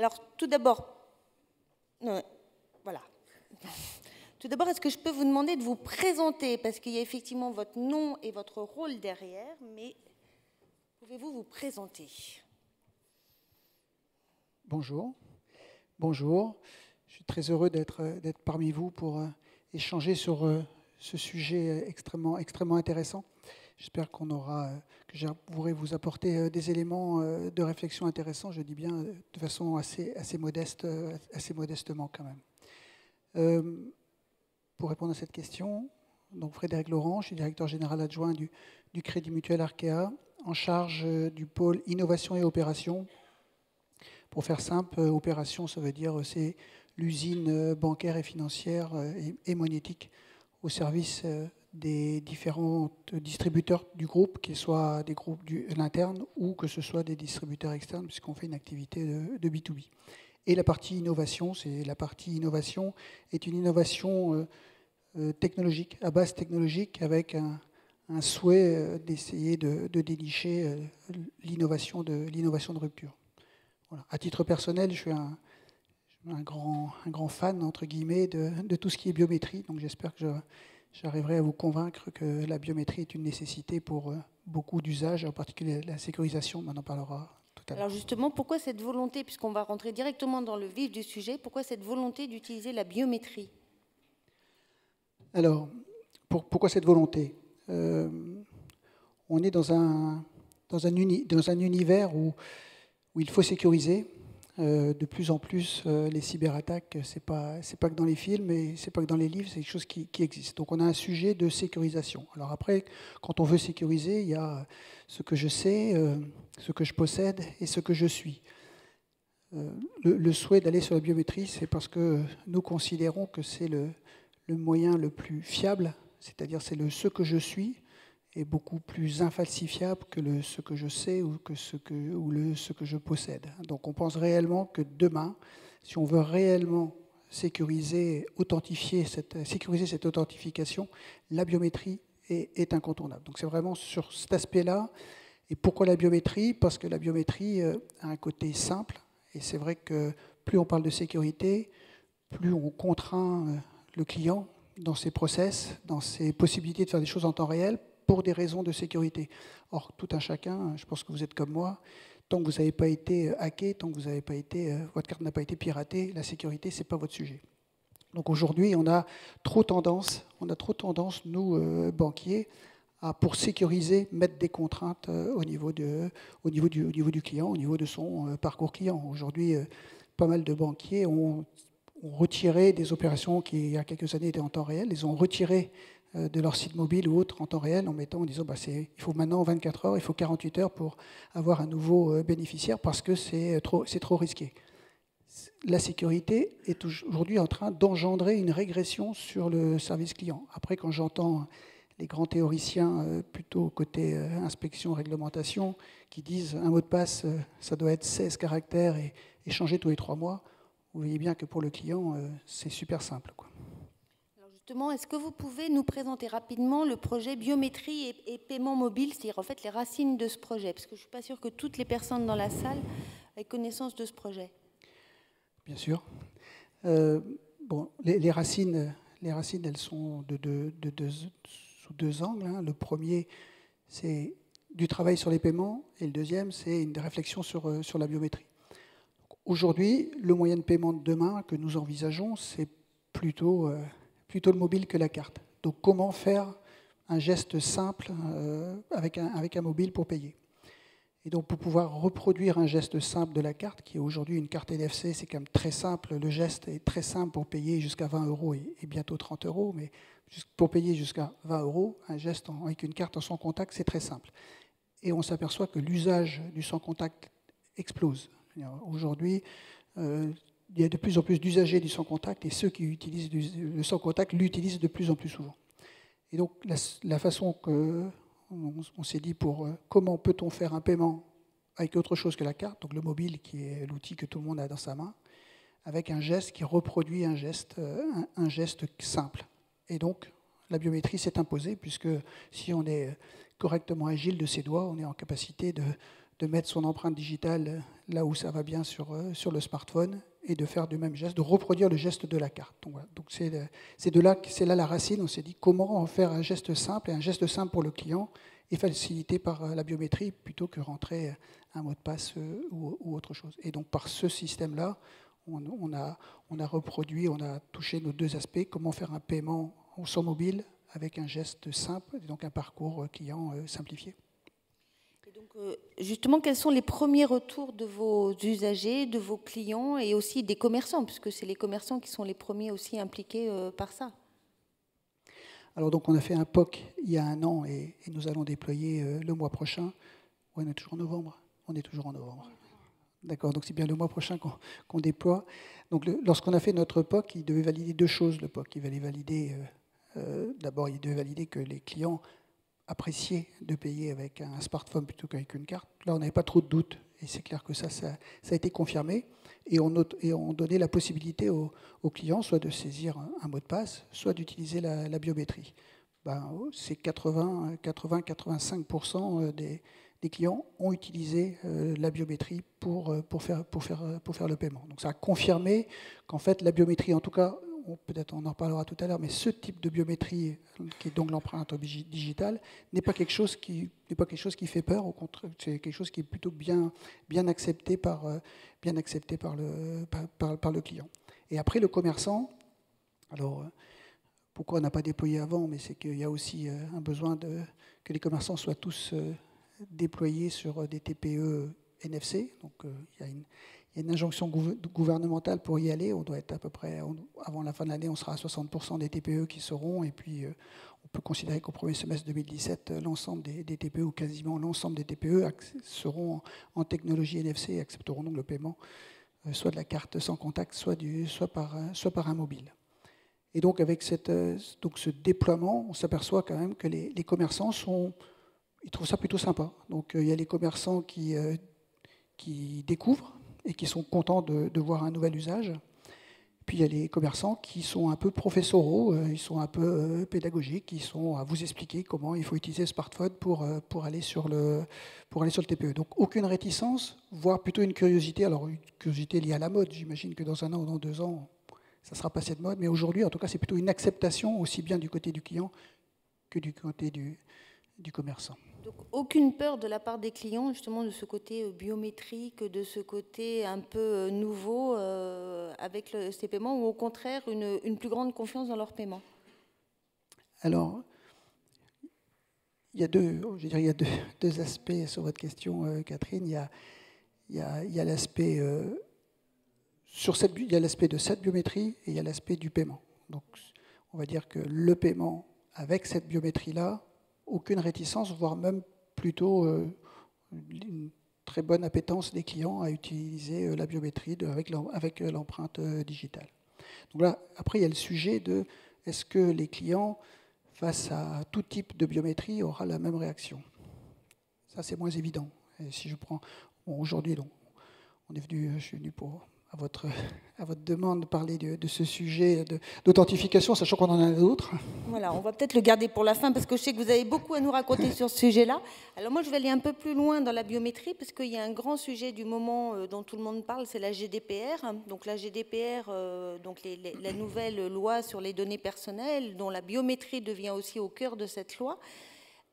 Alors, tout d'abord, voilà. Tout d'abord, est-ce que je peux vous demander de vous présenter? Parce qu'il y a effectivement votre nom et votre rôle derrière, mais pouvez-vous vous présenter? Bonjour. Bonjour. Je suis très heureux d'être parmi vous pour euh, échanger sur euh, ce sujet extrêmement intéressant. J'espère qu'on aura, euh, que je pourrai vous apporter des éléments de réflexion intéressants, je dis bien de façon assez, assez, modeste, assez modestement quand même. pour répondre à cette question, donc Frédéric Laurent, je suis directeur général adjoint du, Crédit Mutuel Arkea, en charge du pôle innovation et opération pour faire simple, euh, opération, ça veut dire euh, c'est l'usine euh, bancaire et financière et, monétique au service des différents distributeurs du groupe, qu'ils soient des groupes du, l'interne ou que ce soit des distributeurs externes, puisqu'on fait une activité de, B2B. Et la partie innovation, c'est la partie innovation est une innovation technologique, à base technologique, avec un, souhait d'essayer de, de dénicher l'innovation de, l'innovation de rupture. À titre personnel, je suis un, grand, un grand fan, entre guillemets, de, tout ce qui est biométrie. Donc j'espère que j'arriverai à vous convaincre que la biométrie est une nécessité pour euh, beaucoup d'usages, en particulier la sécurisation, on en parlera tout à l'heure. Alors justement, pourquoi cette volonté, puisqu'on va rentrer directement dans le vif du sujet, pourquoi cette volonté d'utiliser la biométrie? Alors, pourquoi cette volonté? Euh, On est dans un, dans un, dans un univers où où il faut sécuriser. Euh, de plus en plus, euh, les cyberattaques, c'est pas pas que dans les films et c'est pas que dans les livres, c'est quelque chose qui, existe. Donc on a un sujet de sécurisation. Alors après, quand on veut sécuriser, il y a ce que je sais, euh, ce que je possède et ce que je suis. Le, souhait d'aller sur la biométrie, c'est parce que nous considérons que c'est le, le moyen le plus fiable, c'est-à-dire c'est le ce que je suis est beaucoup plus infalsifiable que ce que je sais ou, que ce, que, ou le, ce que je possède. Donc on pense réellement que demain, si on veut réellement sécuriser, authentifier cette, sécuriser cette authentification, la biométrie est, est incontournable. Donc c'est vraiment sur cet aspect-là. Et pourquoi la biométrie? Parce que la biométrie euh, a un côté simple. Et c'est vrai que plus on parle de sécurité, plus on contraint euh, le client dans ses process, dans ses possibilités de faire des choses en temps réel, pour des raisons de sécurité. Or, tout un chacun, je pense que vous êtes comme moi, tant que vous n'avez pas été hacké, tant que vous n'avez pas été, euh, votre carte n'a pas été piratée, la sécurité, c'est pas votre sujet. Donc aujourd'hui, on a trop tendance, on a trop tendance, nous euh, banquiers, à pour sécuriser mettre des contraintes euh, au niveau de, au niveau du, au niveau du client, au niveau de son parcours client. Aujourd'hui, pas mal de banquiers ont, retiré des opérations qui il y a quelques années étaient en temps réel, ils ont retiré euh, de leur site mobile ou autre en temps réel en mettant en disant bah, il faut maintenant 24 heures, il faut 48 heures pour avoir un nouveau euh, bénéficiaire parce que c'est euh, trop, trop risqué. La sécurité est aujourd'hui en train d'engendrer une régression sur le service client. Après, quand j'entends les grands théoriciens, plutôt côté inspection, réglementation, qui disent un mot de passe, ça doit être 16 caractères et, et changer tous les trois mois, vous voyez bien que pour le client, c'est super simple. Est-ce que vous pouvez nous présenter rapidement le projet biométrie et, paiement mobile, c'est-à-dire en fait les racines de ce projet? Parce que je ne suis pas sûre que toutes les personnes dans la salle aient connaissance de ce projet. Bien sûr. Euh, bon, les, racines, les racines, elles sont sous deux angles. Hein. Le premier, c'est du travail sur les paiements, et le deuxième, c'est une réflexion sur, euh, la biométrie. Aujourd'hui, le moyen de paiement de demain que nous envisageons, c'est plutôt euh, plutôt le mobile que la carte. Donc comment faire un geste simple euh, avec, un, mobile pour payer? Et donc pour pouvoir reproduire un geste simple de la carte, qui est aujourd'hui une carte NFC, c'est quand même très simple, le geste est très simple pour payer jusqu'à 20 euros et, bientôt 30 euros, mais pour payer jusqu'à 20 euros, un geste avec une carte en sans contact, c'est très simple. Et on s'aperçoit que l'usage du sans contact explose. Aujourd'hui, euh, il y a de plus en plus d'usagers du sans-contact et ceux qui utilisent le sans-contact l'utilisent de plus en plus souvent. Et donc la, façon que on, s'est dit pour euh, comment peut-on faire un paiement avec autre chose que la carte, donc le mobile qui est l'outil que tout le monde a dans sa main, avec un geste qui reproduit un geste, euh, un, geste simple. Et donc la biométrie s'est imposée puisque si on est correctement agile de ses doigts, on est en capacité de, de mettre son empreinte digitale là où ça va bien sur, euh, sur le smartphone et de faire du même geste, de reproduire le geste de la carte. Donc, c'est, de là, c'est là la racine. On s'est dit comment en faire un geste simple et un geste simple pour le client et facilité par euh, la biométrie plutôt que rentrer un mot de passe euh, ou, autre chose. Et donc par ce système-là, on, a, on a reproduit, on a touché nos deux aspects, comment faire un paiement son mobile avec un geste simple, et donc un parcours client simplifié. Euh, justement, quels sont les premiers retours de vos usagers, de vos clients et aussi des commerçants, puisque c'est les commerçants qui sont les premiers aussi impliqués euh, par ça? Alors donc on a fait un POC il y a un an et, nous allons déployer euh, le mois prochain. on est toujours en novembre. On est toujours en novembre. D'accord, donc c'est bien le mois prochain qu'on déploie. Donc lorsqu'on a fait notre POC, il devait valider deux choses. Le POC, il devait valider, d'abord, il devait valider que les clients apprécié de payer avec un smartphone plutôt qu'avec une carte. Là, on n'avait pas trop de doutes, et c'est clair que ça, ça, a été confirmé. Et on, et on donnait la possibilité aux, clients soit de saisir un, mot de passe, soit d'utiliser la, biométrie. Ben, c'est 80-85% des, des, clients ont utilisé euh, la biométrie pour, euh, pour, faire, pour faire le paiement. Donc ça a confirmé qu'en fait, la biométrie, en tout cas peut-être on en reparlera tout à l'heure, mais ce type de biométrie, qui est donc l'empreinte digitale, n'est pas quelque chose qui pas quelque chose qui fait peur. Au contraire, c'est quelque chose qui est plutôt bien bien accepté par euh, bien accepté par le le client. Et après le commerçant, alors euh, pourquoi on n'a pas déployé avant, mais c'est qu'il y a aussi euh, un besoin de que les commerçants soient tous déployés sur des TPE NFC. Donc il y a une il y a une injonction gouvernementale pour y aller. On doit être à peu près, avant la fin de l'année, on sera à 60% des TPE qui seront. Et puis, euh, on peut considérer qu'au premier semestre 2017, euh, l'ensemble des, TPE, ou quasiment l'ensemble des TPE, seront en, technologie NFC et accepteront donc le paiement, euh, soit de la carte sans contact, soit, par, un mobile. Et donc, avec ce déploiement, on s'aperçoit quand même que les, commerçants sont, ils trouvent ça plutôt sympa. Donc, il y a les commerçants qui découvrent et qui sont contents de, voir un nouvel usage. Puis il y a les commerçants qui sont un peu professoraux, euh, ils sont un peu euh, pédagogiques, qui sont à vous expliquer comment il faut utiliser le smartphone pour, euh, pour, aller, sur le, pour aller sur le TPE. Donc aucune réticence, voire plutôt une curiosité. Alors une curiosité liée à la mode, j'imagine que dans un an ou dans deux ans, ça sera passé de mode. Mais aujourd'hui, en tout cas, c'est plutôt une acceptation aussi bien du côté du client que du côté du, du commerçant. Donc aucune peur de la part des clients justement de ce côté euh, biométrique, de ce côté un peu euh, nouveau euh, avec ces paiements, ou au contraire une, plus grande confiance dans leur paiement Alors, il y a deux, je dirais, il y a deux, aspects sur votre question, Catherine. Il y a, il y a, l'aspect sur cette, il y a l'aspect de cette biométrie et il y a l'aspect du paiement. Donc, on va dire que le paiement avec cette biométrie-là, aucune réticence, voire même plutôt euh, une très bonne appétence des clients à utiliser euh, la biométrie avec euh, l'empreinte digitale. Donc là, après, il y a le sujet de est-ce que les clients, face à tout type de biométrie, aura la même réaction? Ça, c'est moins évident. Et si je prends aujourd'hui, on est venu, je suis venu pour à votre, à votre demande de parler de, ce sujet d'authentification, sachant qu'on en a d'autres. Voilà, on va peut-être le garder pour la fin parce que je sais que vous avez beaucoup à nous raconter sur ce sujet-là. Alors moi, je vais aller un peu plus loin dans la biométrie parce qu'il y a un grand sujet du moment euh, dont tout le monde parle, c'est la GDPR. Donc la GDPR, euh, donc la nouvelle loi sur les données personnelles, dont la biométrie devient aussi au cœur de cette loi.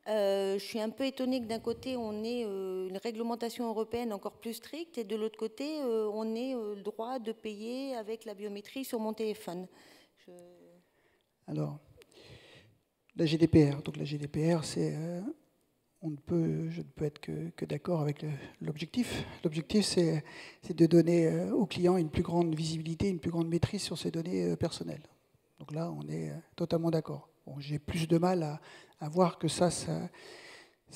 Euh, je suis un peu étonnée que d'un côté, on ait euh, une réglementation européenne encore plus stricte et de l'autre côté, euh, on ait le droit de payer avec la biométrie sur mon téléphone. Alors, la GDPR. Donc la GDPR, c'est... on ne peut, je ne peux être que, que d'accord avec l'objectif. L'objectif, c'est de donner aux clients une plus grande visibilité, une plus grande maîtrise sur ces données personnelles. Donc là, on est totalement d'accord. Bon, J'ai plus de mal à, à voir que ça, ça,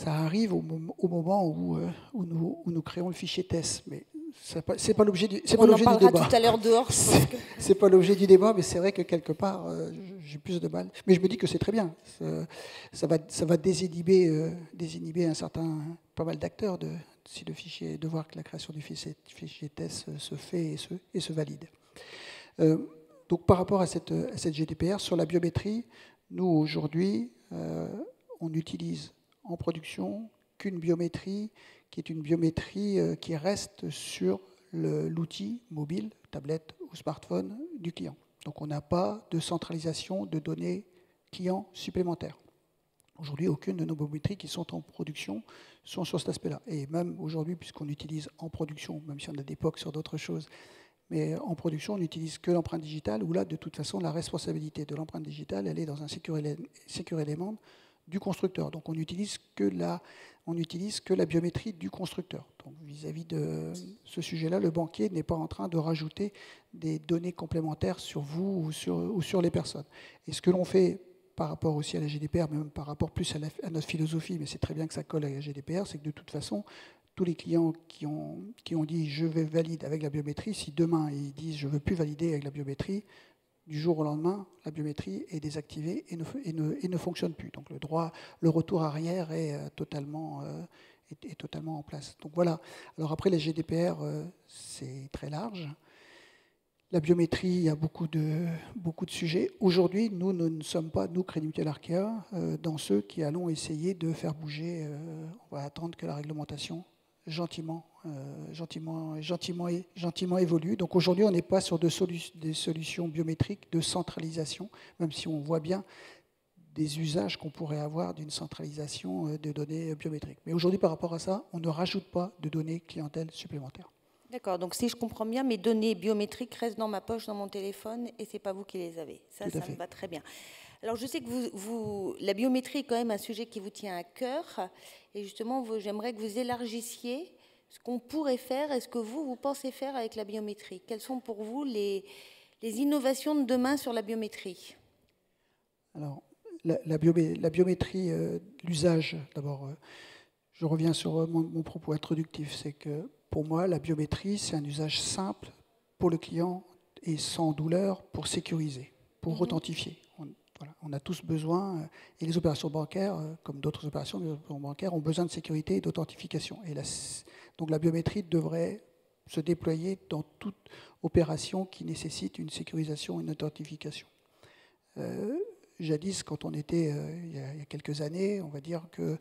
arrive au, moment où, euh, où, nous, où, nous, créons le fichier test. Mais c'est pas l'objet du, pas l'objet du débat. tout à l'heure dehors. C'est pas l'objet du débat, mais c'est vrai que quelque part, euh, j'ai plus de mal. Mais je me dis que c'est très bien. Ça, va, ça va désinhiber, euh, désinhiber un certain, pas mal d'acteurs de, si le fichier, de voir que la création du fichier, fichier test se fait et se, et se valide. donc par rapport à cette, à cette GDPR sur la biométrie, nous aujourd'hui, euh, on n'utilise en production qu'une biométrie qui est une biométrie qui reste sur l'outil mobile, tablette ou smartphone du client. Donc on n'a pas de centralisation de données clients supplémentaires. Aujourd'hui, aucune de nos biométries qui sont en production sont sur cet aspect-là. Et même aujourd'hui, puisqu'on utilise en production, même si on a des POC sur d'autres choses, mais en production, on n'utilise que l'empreinte digitale, où là, de toute façon, la responsabilité de l'empreinte digitale, elle est dans un secure élément du constructeur. Donc on n'utilise que la, que la biométrie du constructeur. Donc vis-à-vis de ce sujet-là, le banquier n'est pas en train de rajouter des données complémentaires sur vous ou sur, ou sur les personnes. Et ce que l'on fait par rapport aussi à la GDPR, même par rapport plus à, notre philosophie, mais c'est très bien que ça colle à la GDPR, c'est que de toute façon, tous les clients qui ont, qui ont dit je vais valider avec la biométrie, si demain ils disent je ne veux plus valider avec la biométrie, du jour au lendemain, la biométrie est désactivée et ne, et ne, fonctionne plus. Donc le droit, le retour arrière est euh, totalement, euh, est, totalement en place. Donc voilà. Alors après, les GDPR, euh, c'est très large. La biométrie, il y a beaucoup de, beaucoup de sujets. Aujourd'hui, nous, nous ne sommes pas, nous, Crédit Mutuel Arkea, dans ceux qui allons essayer de faire bouger. on va attendre que la réglementation gentiment, euh, gentiment, gentiment, gentiment évolue. Donc aujourd'hui, on n'est pas sur de des solutions biométriques de centralisation, même si on voit bien des usages qu'on pourrait avoir d'une centralisation euh, de données biométriques. Mais aujourd'hui, par rapport à ça, on ne rajoute pas de données clientèle supplémentaires. D'accord, donc si je comprends bien, mes données biométriques restent dans ma poche, dans mon téléphone, et ce n'est pas vous qui les avez. Ça, ça me va très bien. Alors je sais que vous, vous, la biométrie est quand même un sujet qui vous tient à cœur. Et justement, j'aimerais que vous élargissiez ce qu'on pourrait faire et ce que vous, vous pensez faire avec la biométrie. Quelles sont pour vous les, les innovations de demain sur la biométrie? Alors, la, la, biométrie, euh, l'usage, d'abord, euh, je reviens sur mon, mon propos introductif, c'est que pour moi, la biométrie, c'est un usage simple pour le client et sans douleur pour sécuriser, pour mhm. authentifier. On a tous besoin, euh, et les opérations bancaires, euh, comme d'autres opérations, bancaires, ont besoin de sécurité et d'authentification. Donc la biométrie devrait se déployer dans toute opération qui nécessite une sécurisation et une authentification. Euh, jadis, quand on était, il, y a, quelques années, on va dire que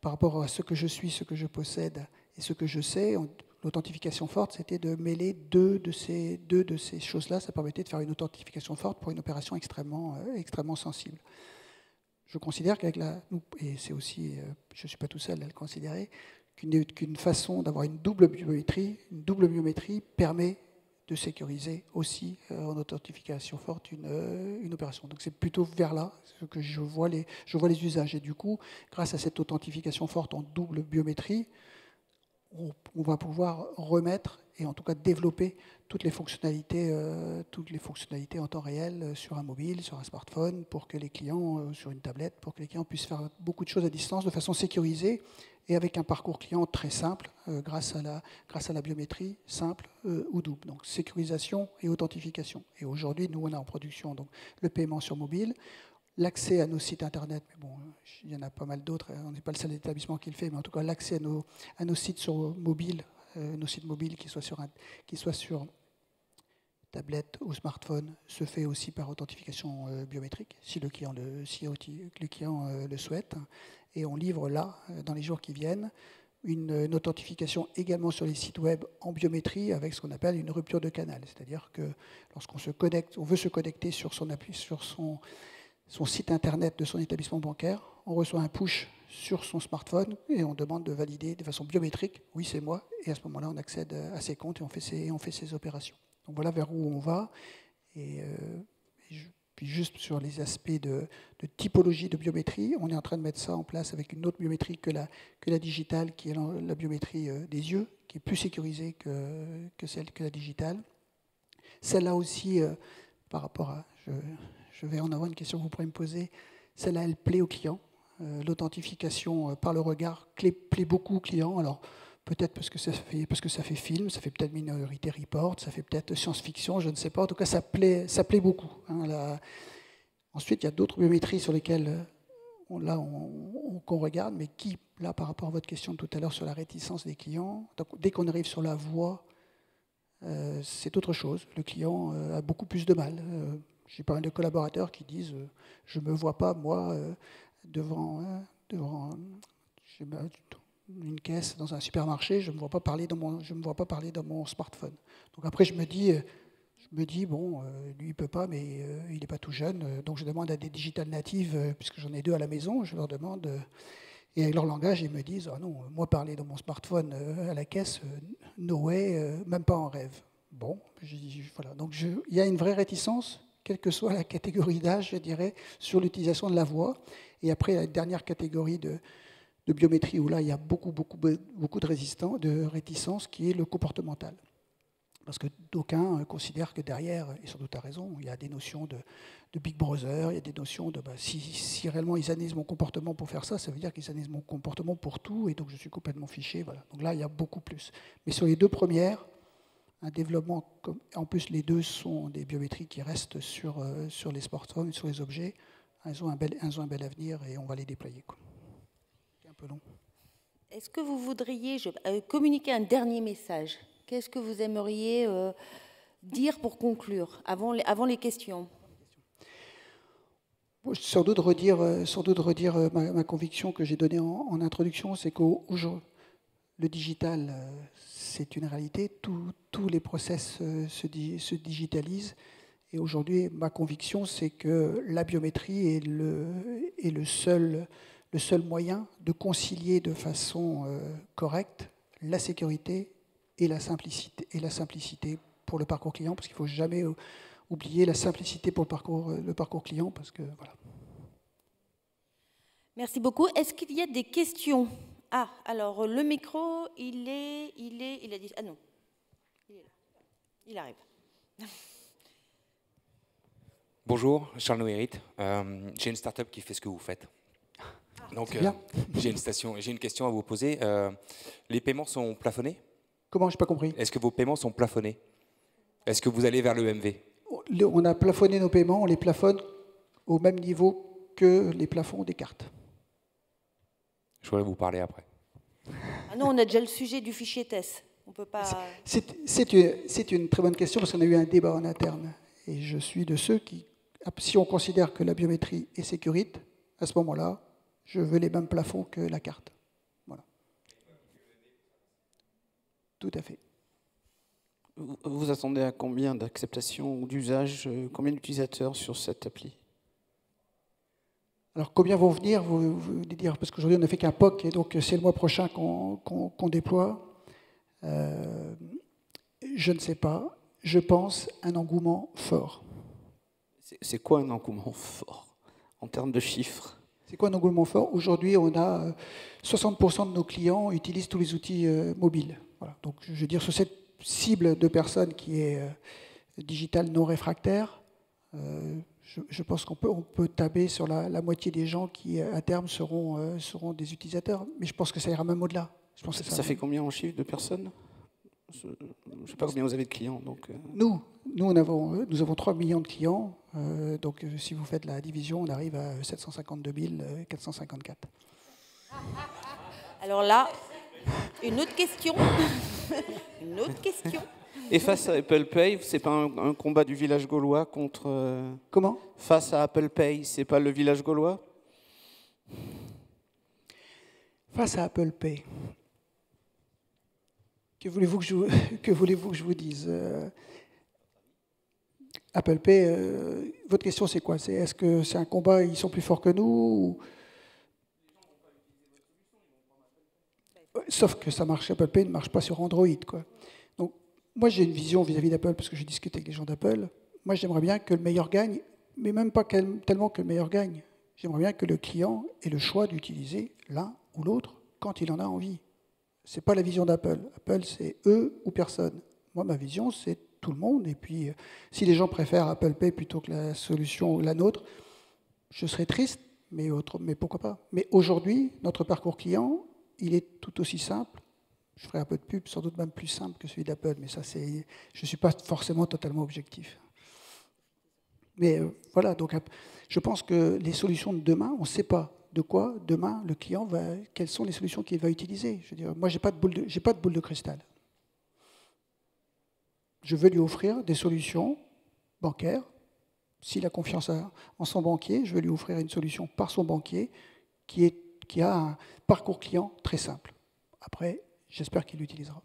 par rapport à ce que je suis, ce que je possède et ce que je sais, l'authentification forte, c'était de mêler deux de ces, deux de ces choses-là. Ça permettait de faire une authentification forte pour une opération extrêmement, euh, extrêmement sensible. Je considère qu'avec la... Et c'est aussi, euh, je ne suis pas tout seul à le considérer, qu'une façon d'avoir une double biométrie, une double biométrie permet de sécuriser aussi euh, en authentification forte une, une opération. Donc c'est plutôt vers là que je vois, les, je vois les usages. Et du coup, grâce à cette authentification forte en double biométrie, on, va pouvoir remettre et en tout cas développer toutes les fonctionnalités, euh, en temps réel euh, sur un mobile, sur un smartphone, pour que les clients, euh, sur une tablette, pour que les clients puissent faire beaucoup de choses à distance de façon sécurisée et avec un parcours client très simple grâce, à la, grâce à la biométrie simple ou double. Donc sécurisation et authentification. Et aujourd'hui, nous, on a en production donc, le paiement sur mobile l'accès à nos sites internet, mais bon, il y en a pas mal d'autres, hein, on n'est pas le seul établissement qui le fait, mais en tout cas l'accès à nos, à nos sites sur mobile, euh, nos sites mobiles qui soient sur, qui sur tablette ou smartphone se fait aussi par authentification euh, biométrique, si le client le, si le, client, euh, le souhaite. Et on livre là, dans les jours qui viennent, une, une, authentification également sur les sites web en biométrie avec ce qu'on appelle une rupture de canal. C'est-à-dire que lorsqu'on se connecte, on veut se connecter sur son appui, sur son son site internet de son établissement bancaire, on reçoit un push sur son smartphone et on demande de valider de façon biométrique, oui c'est moi, et à ce moment-là on accède à ses comptes et on fait ses, opérations. Donc voilà vers où on va. Et, euh, puis juste sur les aspects de, typologie de biométrie, on est en train de mettre ça en place avec une autre biométrie que la, digitale, qui est la, biométrie euh, des yeux, qui est plus sécurisée que, celle que la digitale. Celle-là aussi, euh, par rapport à vais en avoir une question que vous pourrez me poser. Celle-là, elle plaît aux clients. Euh, l'authentification euh, par le regard plaît beaucoup aux clients. Alors, peut-être parce que ça fait film, ça fait peut-être Minority Report, ça fait peut-être science-fiction, je ne sais pas. En tout cas, ça plaît, ça plaît beaucoup. Hein, Ensuite, il y a d'autres biométries sur lesquelles euh, on, là on, regarde, mais qui, là, par rapport à votre question de tout à l'heure sur la réticence des clients, dès qu'on arrive sur la voix, c'est autre chose. Le client a beaucoup plus de mal. J'ai pas mal de collaborateurs qui disent euh, Je ne me vois pas, moi, euh, devant. Hein, devant une caisse dans un supermarché, je ne me vois pas parler dans mon, je me vois pas parler dans mon smartphone. Donc après, je me dis, je me dis bon, lui il peut pas, mais il n'est pas tout jeune, donc je demande à des digital natives, puisque j'en ai deux à la maison, je leur demande. Et avec leur langage, ils me disent Ah non, moi parler dans mon smartphone à la caisse, no way, même pas en rêve. Bon, voilà. Donc il y a une vraie réticence, quelle que soit la catégorie d'âge, je dirais, sur l'utilisation de la voix. Et après, la dernière catégorie de, biométrie où là, il y a beaucoup, beaucoup, beaucoup de, résistance, de réticence, qui est le comportemental. Parce que d'aucuns considèrent que derrière, et sans doute à raison, il y a des notions de, Big Brother, il y a des notions de bah, si, réellement ils analysent mon comportement pour faire ça, ça veut dire qu'ils analysent mon comportement pour tout, et donc je suis complètement fiché. Voilà. Donc là, il y a beaucoup plus. Mais sur les deux premières, un développement, en plus les deux sont des biométries qui restent sur, euh, sur les smartphones, sur les objets, elles ont, un bel, un bel avenir et on va les déployer. C'est un peu long. Est-ce que vous voudriez euh, communiquer un dernier message? Qu'est-ce que vous aimeriez euh, dire pour conclure, avant les, avant les questions? Sans doute redire, sans doute redire ma, conviction que j'ai donnée en, en introduction, c'est qu'aujourd'hui, le digital, c'est une réalité. tous les process euh, se, se digitalisent. Et aujourd'hui, ma conviction, c'est que la biométrie est le, seul, moyen de concilier de façon euh, correcte la sécurité et la simplicité, pour le parcours client, parce qu'il ne faut jamais oublier la simplicité pour le parcours, le parcours client, parce que voilà. Merci beaucoup. Est-ce qu'il y a des questions? Ah, alors le micro, il est, il est, il a dit, ah non, il est là, il arrive. Bonjour, Charles Noérit. Euh, j'ai une start-up qui fait ce que vous faites. Ah, Donc, euh, j'ai une station, j'ai une question à vous poser. Euh, les paiements sont plafonnés? Comment? Je n'ai pas compris. Est-ce que vos paiements sont plafonnés? Est-ce que vous allez vers le MV On a plafonné nos paiements, on les plafonne au même niveau que les plafonds des cartes. Je voudrais vous parler après. Ah non, on a déjà le sujet du fichier TESS. On peut pas. C'est une, une, très bonne question parce qu'on a eu un débat en interne. Et je suis de ceux qui, si on considère que la biométrie est sécurite, à ce moment-là, je veux les mêmes plafonds que la carte. Voilà. Tout à fait. Vous attendez à combien d'acceptation ou d'usage, euh, combien d'utilisateurs sur cette appli? Alors combien vont venir vous, vous dire? Parce qu'aujourd'hui on n'a fait qu'un POC et donc c'est le mois prochain qu'on déploie. Euh, je ne sais pas. Je pense un engouement fort. C'est quoi un engouement fort en termes de chiffres? C'est quoi un engouement fort? Aujourd'hui, on a 60% euh, de nos clients utilisent tous les outils euh, mobiles. Donc, je veux dire, sur cette cible de personnes qui est digital non réfractaire, je, pense qu'on peut, on peut taber sur la, moitié des gens qui, à terme, seront, euh, seront des utilisateurs. Mais je pense que ça ira même au-delà. ça, fait combien en chiffre de personnes? Je ne sais pas combien vous avez de clients. Donc, euh. Nous, nous, on avons, euh, nous avons 3 millions de clients. donc, si vous faites la division, on arrive à 752 454. Alors là, une autre question. une autre question. Et face à Apple Pay, c'est pas un, combat du village gaulois contre. Euh, Comment? Face à Apple Pay, c'est pas le village gaulois? Face à Apple Pay, que voulez-vous que je, que voulez-vous que je vous dise euh, Apple Pay, euh, votre question c'est quoi? C'est est-ce que c'est un combat Ils sont plus forts que nous Sauf que ça marche, Apple Pay ne marche pas sur Android, quoi moi, j'ai une vision vis-à-vis d'Apple, parce que j'ai discuté avec les gens d'Apple. Moi, j'aimerais bien que le meilleur gagne, mais même pas tellement que le meilleur gagne. J'aimerais bien que le client ait le choix d'utiliser l'un ou l'autre quand il en a envie. Ce n'est pas la vision d'Apple. Apple, c'est eux ou personne. Moi, ma vision, c'est tout le monde. Et puis, euh, si les gens préfèrent Apple Pay plutôt que la solution la nôtre, je serais triste, mais, autre, mais pourquoi pas. Mais aujourd'hui, notre parcours client, il est tout aussi simple je ferai un peu de pub, sans doute même plus simple que celui d'Apple, mais ça, c'est, je ne suis pas forcément totalement objectif. Mais euh, voilà, donc je pense que les solutions de demain, on ne sait pas de quoi demain le client va, quelles sont les solutions qu'il va utiliser. Je veux dire, moi, j'ai pas de boule de, pas de boule de cristal. Je veux lui offrir des solutions bancaires. S'il a confiance en son banquier, je veux lui offrir une solution par son banquier qui, est, qui a un parcours client très simple. Après, j'espère qu'il l'utilisera.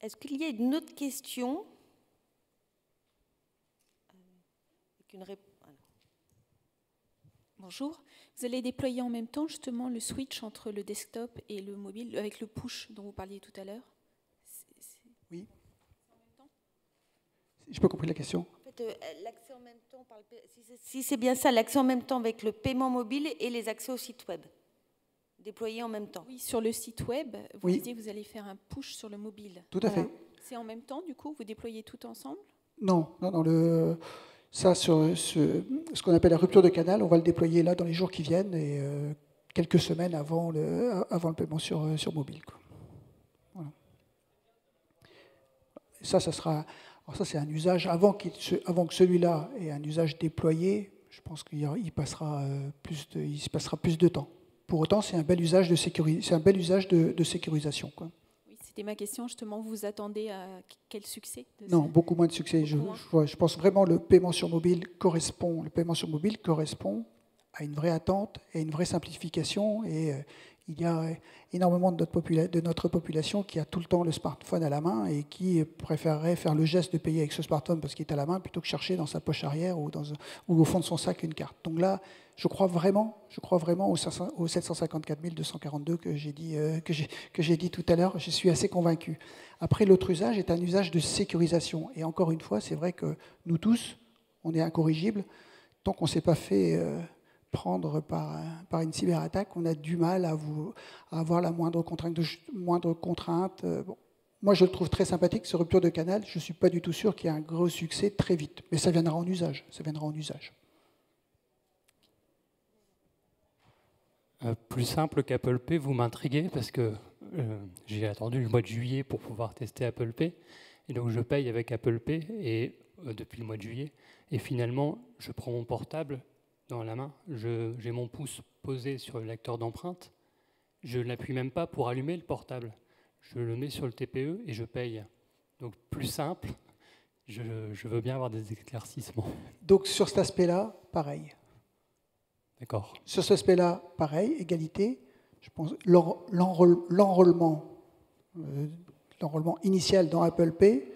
Est-ce qu'il y a une autre question? Une Bonjour. Vous allez déployer en même temps justement le switch entre le desktop et le mobile avec le push dont vous parliez tout à l'heure? Oui. Je peux compris la question. En fait, euh, l'accès en même temps, si c'est bien ça, l'accès en même temps avec le paiement mobile et les accès au site web déployés en même temps. Oui, sur le site web, vous disiez que vous allez faire un push sur le mobile. Tout à fait. C'est en même temps, du coup, vous déployez tout ensemble? Non, non, non. Le, ça, sur ce, ce qu'on appelle la rupture de canal, on va le déployer là dans les jours qui viennent et euh, quelques semaines avant le, avant le paiement sur, euh, sur mobile. Voilà. Ça, ça sera. Alors ça, c'est un usage avant, avant que celui-là ait un usage déployé. Je pense qu'il passera euh, plus de, il se passera plus de temps. Pour autant, c'est un bel usage de, un bel usage de, de sécurisation. Quoi. C'était ma question, justement. Vous attendez à quel succès Non, beaucoup moins de succès. Je, je, pense vraiment que le paiement sur mobile correspond, le paiement sur mobile correspond à une vraie attente et une vraie simplification. Et euh, il y a énormément de notre, population qui a tout le temps le smartphone à la main et qui préférerait faire le geste de payer avec ce smartphone parce qu'il est à la main plutôt que chercher dans sa poche arrière ou, dans, au fond de son sac une carte. Donc là, je crois vraiment, je crois vraiment aux, 754 242 que j'ai dit, euh, dit tout à l'heure. Je suis assez convaincu. Après, l'autre usage est un usage de sécurisation. Et encore une fois, c'est vrai que nous tous, on est incorrigibles. Tant qu'on ne s'est pas fait euh, prendre par, une cyberattaque, on a du mal à, avoir la moindre contrainte. Euh. Moi, je le trouve très sympathique, ce rupture de canal. Je ne suis pas du tout sûr qu'il y ait un gros succès très vite. Mais ça viendra en usage. Ça viendra en usage. Euh, plus simple qu'Apple Pay, vous m'intriguez parce que euh, j'ai attendu le mois de juillet pour pouvoir tester Apple Pay. Et donc je paye avec Apple Pay et, depuis le mois de juillet. Et finalement, je prends mon portable dans la main, j'ai mon pouce posé sur le lecteur d'empreinte. Je ne l'appuie même pas pour allumer le portable. Je le mets sur le TPE et je paye. Donc plus simple, je, je veux bien avoir des éclaircissements. Donc sur cet aspect-là, pareil. D'accord. Sur cet aspect-là, pareil, égalité. Je pense l'enrôlement, euh, l'enrôlement initial dans Apple Pay,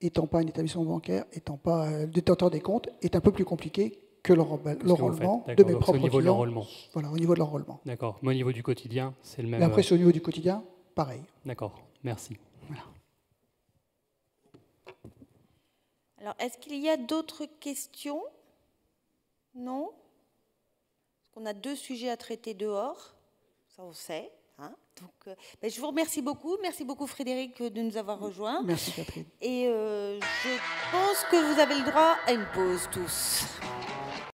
étant pas un établissement bancaire, étant pas euh, détenteur des comptes, est un peu plus compliqué que l'enrôlement de mes propres au niveau clients. De voilà, au niveau de l'enrôlement. D'accord. Mais au niveau du quotidien, c'est le même. Et après, c'est au niveau du quotidien, pareil. D'accord. Merci. Alors, est-ce qu'il y a d'autres questions? Non? On a deux sujets à traiter dehors, ça on sait. Hein. Donc, euh, ben, je vous remercie beaucoup. Merci beaucoup Frédéric de nous avoir rejoints. Merci Catherine. Et euh, je pense que vous avez le droit à une pause tous.